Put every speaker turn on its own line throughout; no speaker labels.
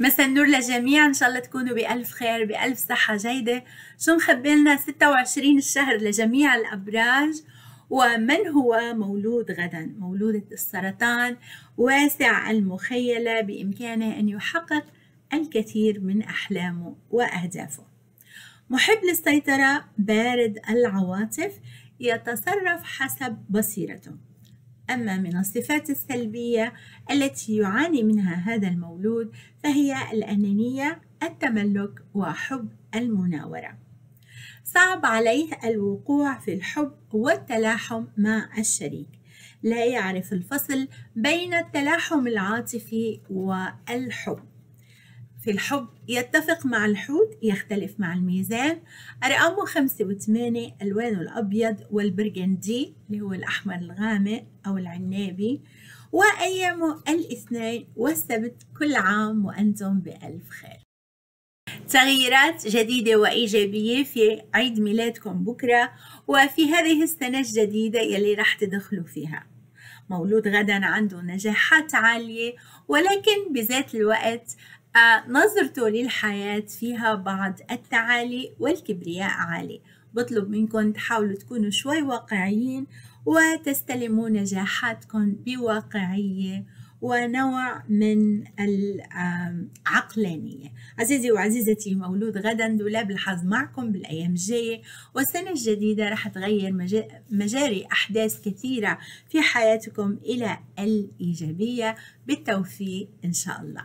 مساء النور للجميع إن شاء الله تكونوا بألف خير بألف صحة جيدة. شو مخبلنا 26 الشهر لجميع الأبراج؟ ومن هو مولود غدا؟ مولود السرطان واسع المخيلة بإمكانه أن يحقق الكثير من أحلامه وأهدافه. محب للسيطرة بارد العواطف يتصرف حسب بصيرته. أما من الصفات السلبية التي يعاني منها هذا المولود فهي الأنانية التملك وحب المناورة. صعب عليه الوقوع في الحب والتلاحم مع الشريك. لا يعرف الفصل بين التلاحم العاطفي والحب. في الحب يتفق مع الحوت يختلف مع الميزان. أرقامه خمسة وثمانية ألوانه الأبيض والبرجندي اللي هو الأحمر الغامق أو العنابي. وأيامه الاثنين والسبت كل عام وأنتم بألف خير. تغييرات جديدة وإيجابية في عيد ميلادكم بكرة وفي هذه السنة الجديدة يلي رح تدخلوا فيها. مولود غدا عنده نجاحات عالية ولكن بذات الوقت نظرته للحياة فيها بعض التعالي والكبرياء عالي. بطلب منكم تحاولوا تكونوا شوي واقعيين وتستلموا نجاحاتكم بواقعية ونوع من العقلانية. عزيزي وعزيزتي مولود غدا دولاب الحظ معكم بالأيام الجاية. والسنة الجديدة رح تغير مجاري أحداث كثيرة في حياتكم إلى الإيجابية. بالتوفيق إن شاء الله.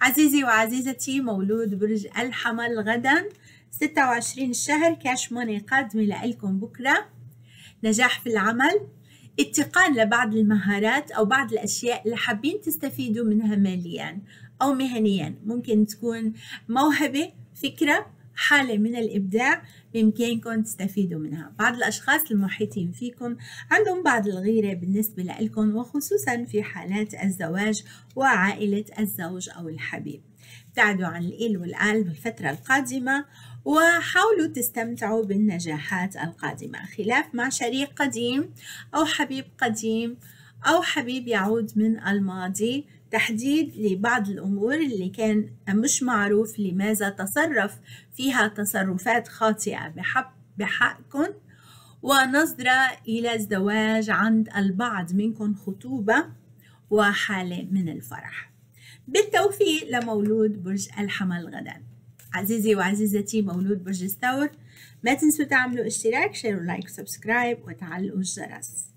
عزيزي وعزيزتي مولود برج الحمل غدا 26 الشهر كاش موني قادمة لكم بكرة. نجاح في العمل اتقان لبعض المهارات أو بعض الأشياء اللي حابين تستفيدوا منها ماليا أو مهنيا. ممكن تكون موهبة فكرة حالة من الإبداع بإمكانكم تستفيدوا منها. بعض الأشخاص المحيطين فيكم عندهم بعض الغيرة بالنسبة لكم وخصوصا في حالات الزواج وعائلة الزوج أو الحبيب. ابتعدوا عن الإل والآل بالفترة القادمة وحاولوا تستمتعوا بالنجاحات القادمة. خلاف مع شريك قديم أو حبيب قديم أو حبيب يعود من الماضي تحديد لبعض الأمور اللي كان مش معروف لماذا تصرف فيها تصرفات خاطئة بحق بحقكم ونظرة إلى الزواج عند البعض منكم خطوبة وحالة من الفرح. بالتوفيق لمولود برج الحمل غدا عزيزي وعزيزتي مولود برج الثور ما تنسوا تعملوا اشتراك share و like و subscribe وتعلقوا الجرس.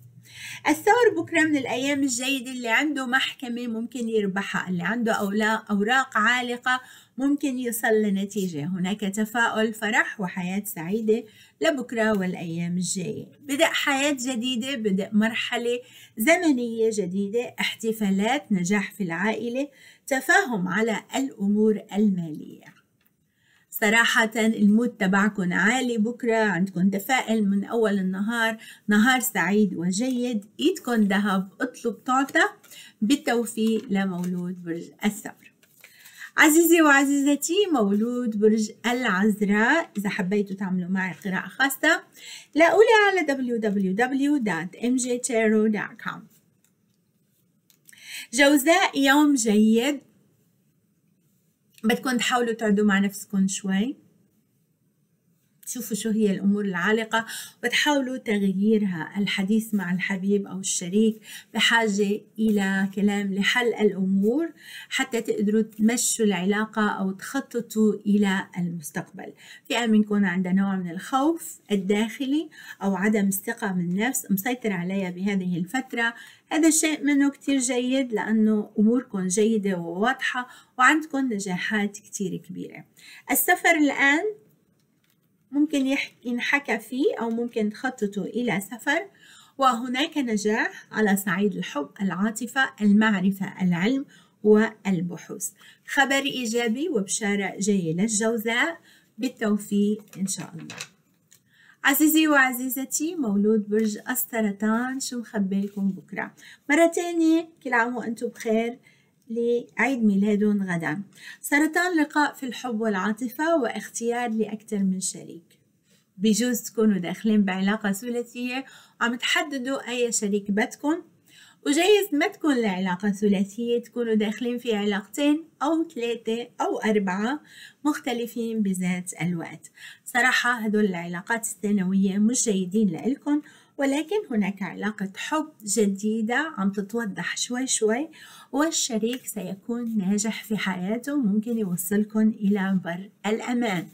الثور بكرة من الأيام الجيدة اللي عنده محكمة ممكن يربحها اللي عنده أوراق عالقة ممكن يصل لنتيجة. هناك تفاؤل فرح وحياة سعيدة لبكرة والأيام الجاية. بدأ حياة جديدة بدأ مرحلة زمنية جديدة احتفالات نجاح في العائلة تفاهم على الأمور المالية. صراحة المود تبعكم عالي بكرة عندكم تفائل من أول النهار. نهار سعيد وجيد. إيدكم ذهب. اطلب تعطى بالتوفيق لمولود برج الثور. عزيزي وعزيزتي مولود برج العذراء إذا حبيتوا تعملوا معي قراءة خاصة لاقولي على www.mjtarot.com جوزاء يوم جيد. بدكم تحاولوا تقعدوا مع نفسكم شوي. تشوفوا شو هي الأمور العالقة وتحاولوا تغييرها الحديث مع الحبيب أو الشريك بحاجة إلى كلام لحل الأمور حتى تقدروا تمشوا العلاقة أو تخططوا إلى المستقبل. فئة منكم عندها نوع من الخوف الداخلي أو عدم الثقة بالنفس مسيطر عليها بهذه الفترة هذا شيء منه كتير جيد لأنه أموركم جيدة وواضحة وعندكم نجاحات كتير كبيرة. السفر الآن ممكن ينحكى فيه أو ممكن تخططوا إلى سفر وهناك نجاح على صعيد الحب العاطفة المعرفة العلم والبحوث. خبر إيجابي وبشارة جاية للجوزاء بالتوفيق إن شاء الله. عزيزي وعزيزتي مولود برج السرطان شو مخبي لكم بكرة؟ مرة تانية كل عام وأنتم بخير لعيد ميلادهم غدا. سرطان لقاء في الحب والعاطفة واختيار لأكثر من شريك. بجوز تكونوا داخلين بعلاقة ثلاثية وعم تحددوا أي شريك بدكم. وجايز ما تكون العلاقة ثلاثية تكونوا داخلين في علاقتين أو ثلاثة أو أربعة مختلفين بذات الوقت. صراحة هدول العلاقات الثانوية مش جيدين لإلكم ولكن هناك علاقة حب جديدة عم تتوضح شوي شوي والشريك سيكون ناجح في حياته ممكن يوصلكم إلى بر الأمان.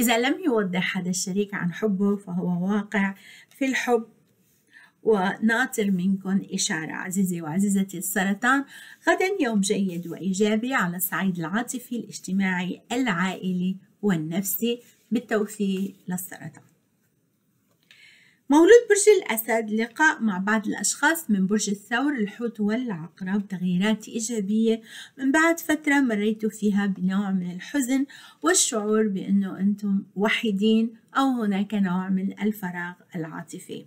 إذا لم يوضح هذا الشريك عن حبه فهو واقع في الحب وناطر منكم إشارة عزيزي وعزيزتي السرطان. غدا يوم جيد وإيجابي على الصعيد العاطفي الاجتماعي العائلي والنفسي. بالتوفيق للسرطان. مولود برج الأسد لقاء مع بعض الأشخاص من برج الثور الحوت والعقرب. تغييرات إيجابية. من بعد فترة مريتوا فيها بنوع من الحزن والشعور بأنه أنتم وحيدين أو هناك نوع من الفراغ العاطفي.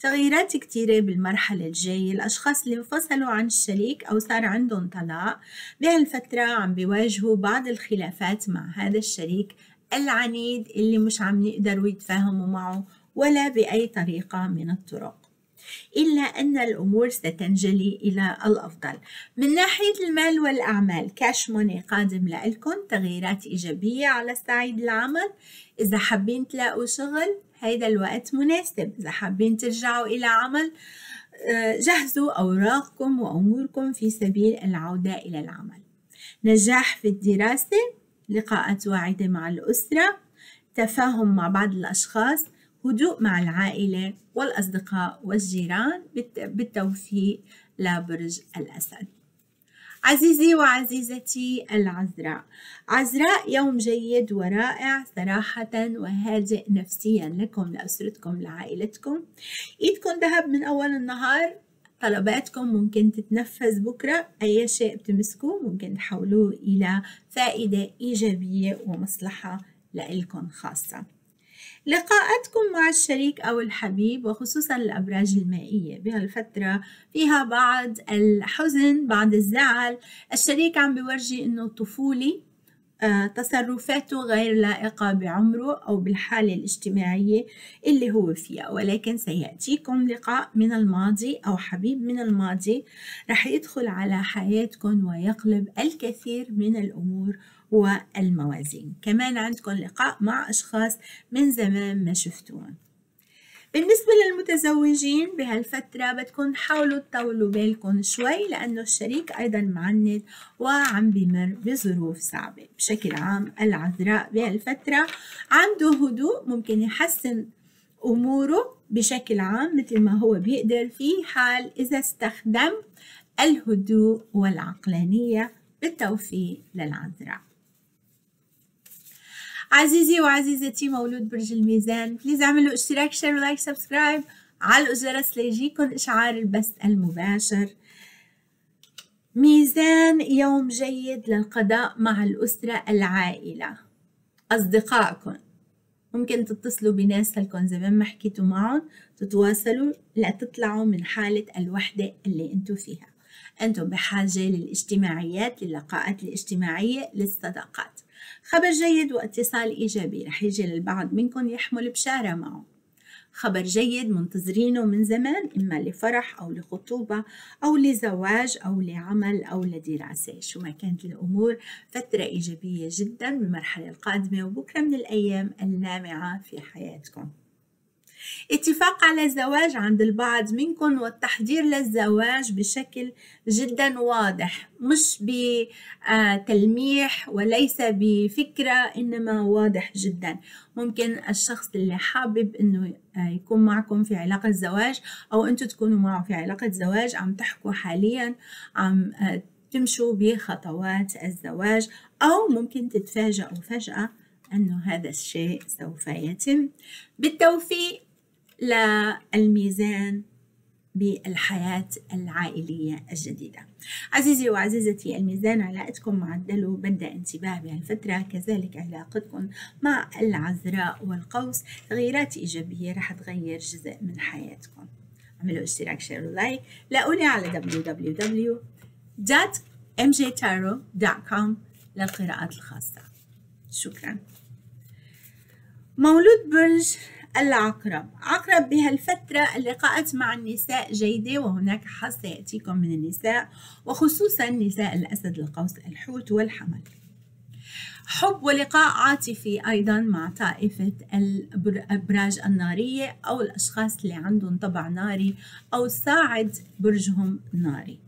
تغييرات كتيرة بالمرحلة الجاية. الأشخاص اللي انفصلوا عن الشريك أو صار عندهم طلاق بهالفترة عم بيواجهوا بعض الخلافات مع هذا الشريك العنيد اللي مش عم يقدروا يتفاهموا معه ولا بأي طريقة من الطرق. إلا أن الأمور ستنجلي إلى الأفضل. من ناحية المال والأعمال كاش موني قادم لكم تغييرات إيجابية على صعيد العمل. إذا حابين تلاقوا شغل هيدا الوقت مناسب. إذا حابين ترجعوا إلى عمل آه، جهزوا أوراقكم وأموركم في سبيل العودة إلى العمل. نجاح في الدراسة لقاءات واعدة مع الأسرة تفاهم مع بعض الأشخاص هدوء مع العائلة والأصدقاء والجيران بالتوفيق لبرج الأسد. عزيزي وعزيزتي العذراء. عذراء يوم جيد ورائع صراحة وهادئ نفسيا لكم لأسرتكم لعائلتكم. إيدكم ذهب من أول النهار. طلباتكم ممكن تتنفذ بكرة. أي شيء بتمسكوه ممكن تحولوه إلى فائدة إيجابية ومصلحة لإلكم خاصة. لقاءاتكم مع الشريك أو الحبيب وخصوصا الأبراج المائية. بهالفترة فيها بعض الحزن بعض الزعل. الشريك عم بيورجي إنه طفولي آه، تصرفاته غير لائقة بعمره أو بالحالة الاجتماعية اللي هو فيها. ولكن سيأتيكم لقاء من الماضي أو حبيب من الماضي. رح يدخل على حياتكم ويقلب الكثير من الأمور والموازين. كمان عندكم لقاء مع أشخاص من زمان ما شفتوهم. بالنسبة للمتزوجين بهالفترة بدكم تحاولوا تطولوا بالكم شوي لأنه الشريك أيضا معند وعم بمر بظروف صعبة. بشكل عام العذراء بهالفترة عنده هدوء ممكن يحسن أموره بشكل عام مثل ما هو بيقدر في حال إذا استخدم الهدوء والعقلانية بالتوفيق للعذراء. عزيزي وعزيزتي مولود برج الميزان. please اعملوا اشتراك share و like subscribe على الجرس ليجيكم إشعار البث المباشر. ميزان يوم جيد للقضاء مع الأسرة العائلة. أصدقائكم ممكن تتصلوا بناس لكم زمان ما حكيتوا معهم تتواصلوا لتطلعوا من حالة الوحدة اللي أنتوا فيها. أنتم بحاجة للاجتماعيات للقاءات الاجتماعية للصداقات. خبر جيد واتصال إيجابي رح يجي للبعض منكم يحمل بشارة معه. خبر جيد منتظرينه من زمان إما لفرح أو لخطوبة أو لزواج أو لعمل أو لدراسة. شو ما كانت الأمور فترة إيجابية جدا بالمرحلة القادمة وبكرة من الأيام اللامعة في حياتكم. اتفاق على الزواج عند البعض منكم والتحضير للزواج بشكل جدا واضح مش بتلميح وليس بفكرة إنما واضح جدا. ممكن الشخص اللي حابب إنه يكون معكم في علاقة زواج أو أنتم تكونوا معه في علاقة زواج عم تحكوا حاليا عم تمشوا بخطوات الزواج أو ممكن تتفاجئوا فجأة أنه هذا الشيء سوف يتم. بالتوفيق! للميزان بالحياة العائلية الجديدة. عزيزي وعزيزتي الميزان علاقتكم معدل وبدأ انتباه بهالفترة. كذلك علاقتكم مع العذراء والقوس. تغييرات إيجابية رح تغير جزء من حياتكم. اعملوا اشتراك share و like لاقوني على www.mjtaro.com للقراءات الخاصة. شكرا. مولود برج العقرب. عقرب بهالفترة اللقاءات مع النساء جيدة وهناك حظ سيأتيكم من النساء وخصوصا نساء الأسد القوس الحوت والحمل. حب ولقاء عاطفي أيضا مع طائفة الأبراج النارية أو الأشخاص اللي عندهم طبع ناري أو ساعد برجهم ناري.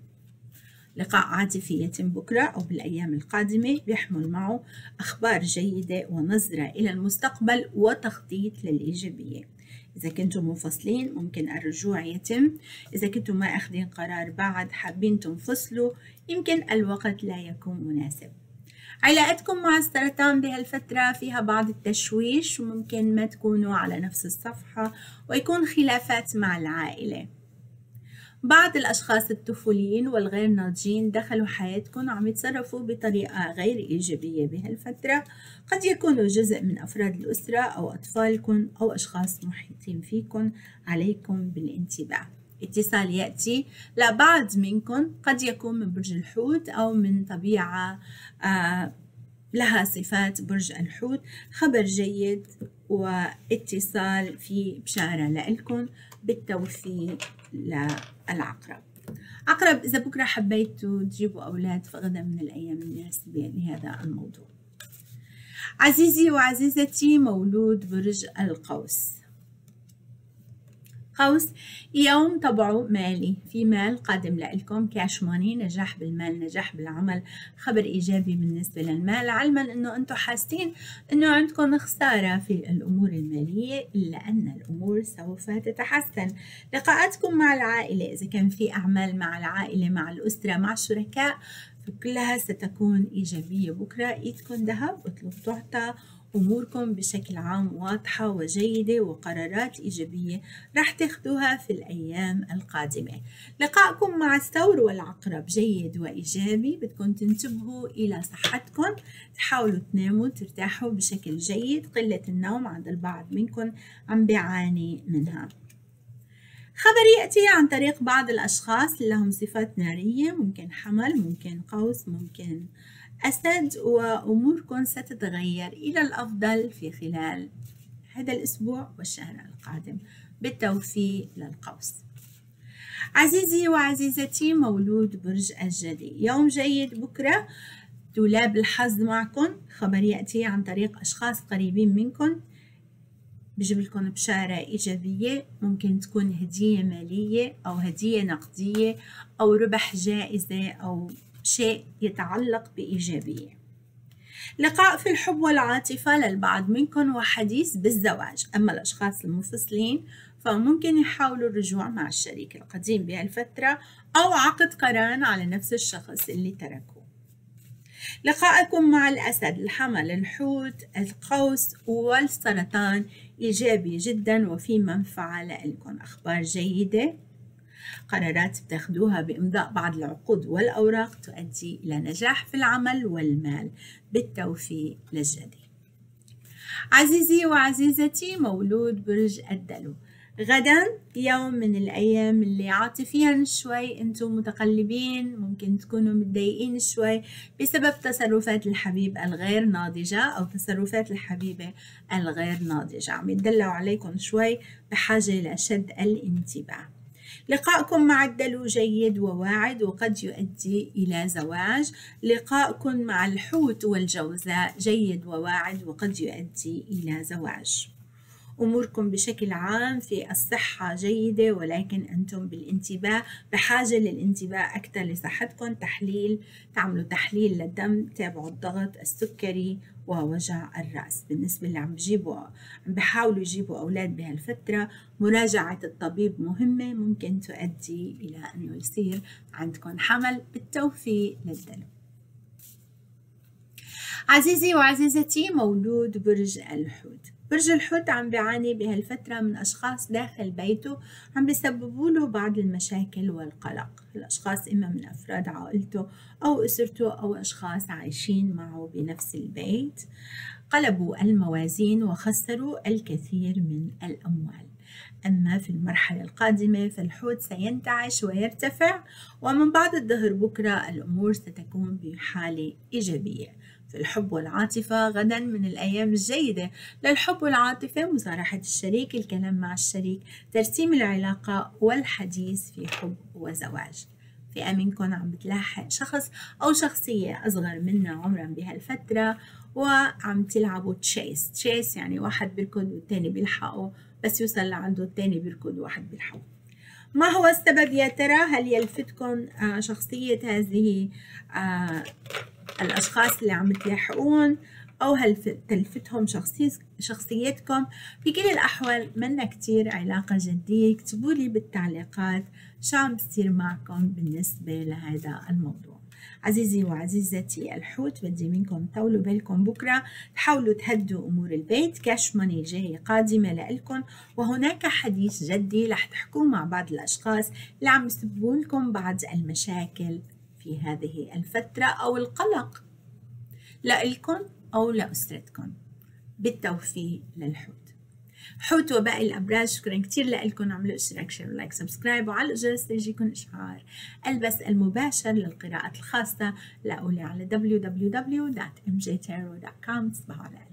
لقاء عاطفي يتم بكرة أو بالأيام القادمة. بيحمل معه أخبار جيدة ونظرة إلى المستقبل وتخطيط للإيجابية. إذا كنتم منفصلين ممكن الرجوع يتم. إذا كنتم ما أخذين قرار بعد حابين تنفصلوا يمكن الوقت لا يكون مناسب. علاقتكم مع السرطان بهالفترة فيها بعض التشويش وممكن ما تكونوا على نفس الصفحة ويكون خلافات مع العائلة. بعض الأشخاص الطفوليين والغير ناضجين دخلوا حياتكم وعم يتصرفوا بطريقة غير إيجابية بهالفترة. قد يكونوا جزء من أفراد الأسرة أو أطفالكم أو أشخاص محيطين فيكم عليكم بالانتباه. اتصال يأتي لبعض منكم قد يكون من برج الحوت أو من طبيعة آه لها صفات برج الحوت. خبر جيد واتصال في بشارة لكم بالتوفيق للعقرب. عقرب إذا بكرة حبيتوا تجيبوا أولاد فغدا من الأيام المناسبة لهذا الموضوع. عزيزي وعزيزتي مولود برج القوس. قوس. يوم طبعه مالي. في مال قادم لكم كاش ماني نجاح بالمال نجاح بالعمل. خبر إيجابي بالنسبة للمال. علما أنه أنتم حاسين أنه عندكم خسارة في الأمور المالية إلا أن الأمور سوف تتحسن. لقاءاتكم مع العائلة. إذا كان في أعمال مع العائلة مع الأسرة مع الشركاء فكلها ستكون إيجابية. بكرة إيدكم ذهب أطلب تعطى أموركم بشكل عام واضحة وجيدة وقرارات إيجابية رح تاخدوها في الأيام القادمة. لقائكم مع الثور والعقرب جيد وإيجابي. بدكم تنتبهوا إلى صحتكم. تحاولوا تناموا ترتاحوا بشكل جيد. قلة النوم عند البعض منكم عم بيعاني منها. خبر يأتي عن طريق بعض الأشخاص اللي لهم صفات نارية. ممكن حمل ممكن قوس ممكن أسد وأموركم ستتغير إلى الأفضل في خلال هذا الأسبوع والشهر القادم. بالتوفيق للقوس. عزيزي وعزيزتي مولود برج الجدي. يوم جيد بكرة. دولاب الحظ معكم. خبر يأتي عن طريق أشخاص قريبين منكم. بجيب لكم بشارة إيجابية. ممكن تكون هدية مالية أو هدية نقدية أو ربح جائزة أو شيء يتعلق بإيجابية. لقاء في الحب والعاطفة للبعض منكم وحديث بالزواج. أما الأشخاص المنفصلين فممكن يحاولوا الرجوع مع الشريك القديم بهالفترة أو عقد قران على نفس الشخص اللي تركوه لقائكم مع الأسد الحمل الحوت القوس والسرطان إيجابي جدا وفي منفعة لكم. أخبار جيدة؟ قرارات بتاخدوها بإمضاء بعض العقود والأوراق تؤدي إلى نجاح في العمل والمال بالتوفيق للجدي عزيزي وعزيزتي مولود برج الدلو. غدا يوم من الأيام اللي عاطفيا شوي أنتم متقلبين ممكن تكونوا متضايقين شوي بسبب تصرفات الحبيب الغير ناضجة أو تصرفات الحبيبة الغير ناضجة. عم يتدلعوا عليكم شوي بحاجة لشد الانتباه. لقاءكم مع الدلو جيد وواعد وقد يؤدي إلى زواج. لقاءكم مع الحوت والجوزاء جيد وواعد وقد يؤدي إلى زواج. أموركم بشكل عام في الصحة جيدة ولكن أنتم بالانتباه بحاجة للانتباه أكثر لصحتكم. تحليل تعملوا تحليل للدم تابعوا الضغط السكري ووجع الرأس. بالنسبة اللي عم بجيبوا عم بحاولوا يجيبوا أولاد بهالفترة مراجعة الطبيب مهمة ممكن تؤدي إلى أنه يصير عندكم حمل بالتوفيق للدلو. عزيزي وعزيزتي مولود برج الحوت. برج الحوت عم بيعاني بهالفترة من أشخاص داخل بيته عم بيسببوا له بعض المشاكل والقلق. الأشخاص إما من أفراد عائلته أو أسرته أو أشخاص عايشين معه بنفس البيت. قلبوا الموازين وخسروا الكثير من الأموال. أما في المرحلة القادمة فالحوت سينتعش ويرتفع ومن بعد الظهر بكرة الأمور ستكون بحالة إيجابية. الحب والعاطفة غدا من الأيام الجيدة. للحب والعاطفة مصارحة الشريك الكلام مع الشريك ترسيم العلاقة والحديث في حب وزواج. فئة منكم عم بتلاحق شخص أو شخصية أصغر منا عمرا بهالفترة وعم تلعبوا تشيس. تشيس يعني واحد بيركض والتاني بيلحقه بس يوصل لعنده التاني بيركض وواحد بيلحقه. ما هو السبب يا ترى؟ هل يلفتكم آه، شخصية هذه آه، الأشخاص اللي عم تلاحقون أو هل تلفتهم شخصية شخصيتكم. بكل الأحوال منا كتير علاقة جدية. اكتبوا لي بالتعليقات شو عم بصير معكم بالنسبة لهذا الموضوع. عزيزي وعزيزتي الحوت بدي منكم طولوا بالكم بكرة. تحاولوا تهدوا أمور البيت. كاش ماني جاي قادمة لإلكم. وهناك حديث جدي رح تحكوا مع بعض الأشخاص اللي عم يسببوا لكم بعض المشاكل. في هذه الفترة أو القلق. لإلكم أو لأسرتكم بالتوفيق للحوت. حوت وباقي الأبراج شكرا كتير لكم اعملوا اشتراك share like subscribe. وعلى الجرس ليجيكم إشعار البث المباشر للقراءات الخاصة. لاقولي على www.mjtarot.com تصبحوا على